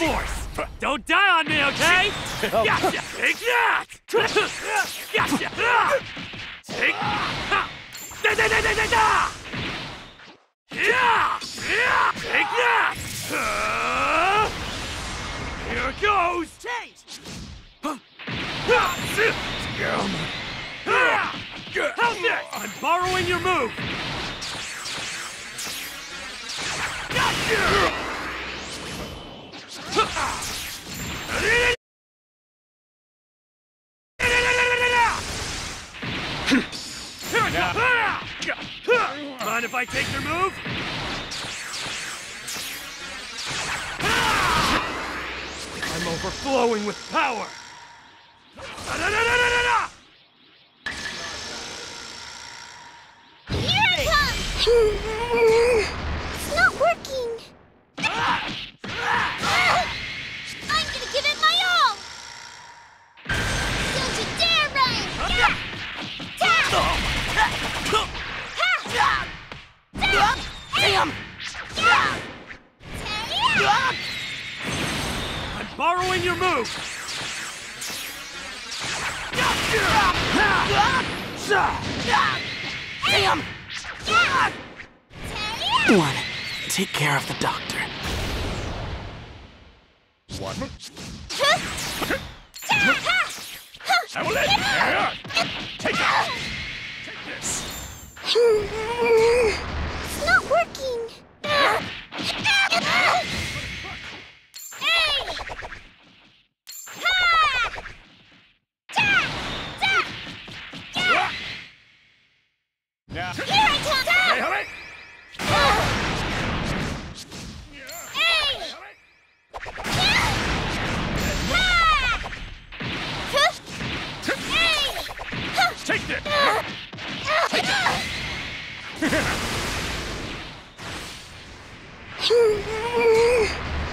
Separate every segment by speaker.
Speaker 1: force! Don't die on me, okay? Oh. Gotcha! Take that! Gotcha! Take... Da da da da da da! Yeah! Yeah! Take that! Here goes! Chase! How's this? I'm borrowing your move! Mind if I take your move? I'm overflowing with power!
Speaker 2: Here it comes!
Speaker 1: Damn!
Speaker 2: Yeah! Ta-
Speaker 1: I'm borrowing your move! Damn!
Speaker 3: One, take care of the doctor.
Speaker 1: One. I will let you. Take it! Take this! Now,
Speaker 2: Here I come!
Speaker 1: Hey, hurry!
Speaker 2: Hey! Ha! Huh?
Speaker 1: Take this!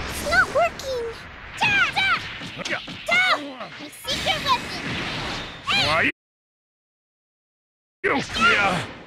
Speaker 2: It's not working! My secret weapon!
Speaker 1: Why? You! Yeah!